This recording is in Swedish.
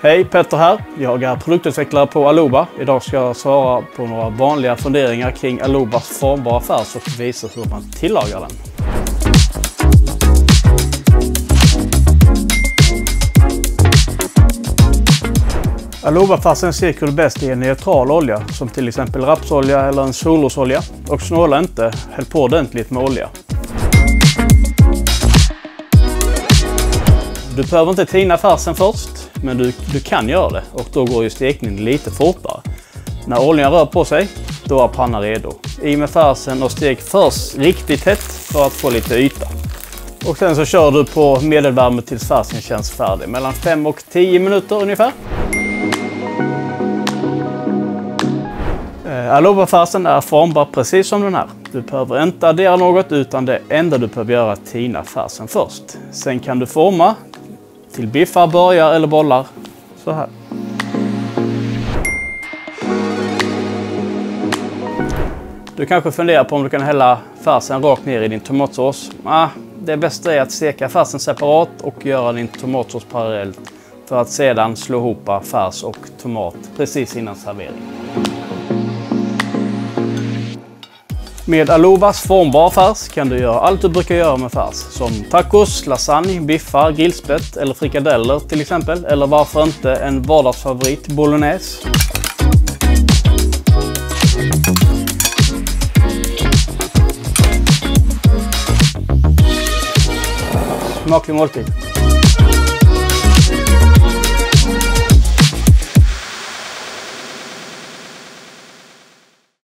Hej, Petter här. Jag är produktutvecklare på Aluba. Idag ska jag svara på några vanliga funderingar kring Alubas formbara färs och visa hur man tillagar den. Alubafärsen cirkel bäst i en neutral olja som till exempel rapsolja eller en solrosolja. Och snåla inte, häll på ordentligt med olja. Du behöver inte tina färsen först, men du, du kan göra det och då går ju stekningen lite fortare. När oljan rör på sig, då är pannan redo. I med färsen och stek först riktigt tätt för att få lite yta. Och sen så kör du på medelvärme tills färsen känns färdig, mellan 5 och 10 minuter ungefär. Eh, Alova-färsen är formbar precis som den här. Du behöver inte addera något utan det enda du behöver göra är att tina färsen först. Sen kan du forma till biffar, burgare eller bollar. Så här. Du kanske funderar på om du kan hälla färsen rakt ner i din tomatsås. Ah, det bästa är att steka färsen separat och göra din tomatsås parallellt för att sedan slå ihop färs och tomat precis innan servering. Med Alovas formbara färs kan du göra allt du brukar göra med färs. Som tacos, lasagne, biffar, grillspett eller frikadeller till exempel. Eller varför inte en vardagsfavorit, bolognese. Smaklig måltid.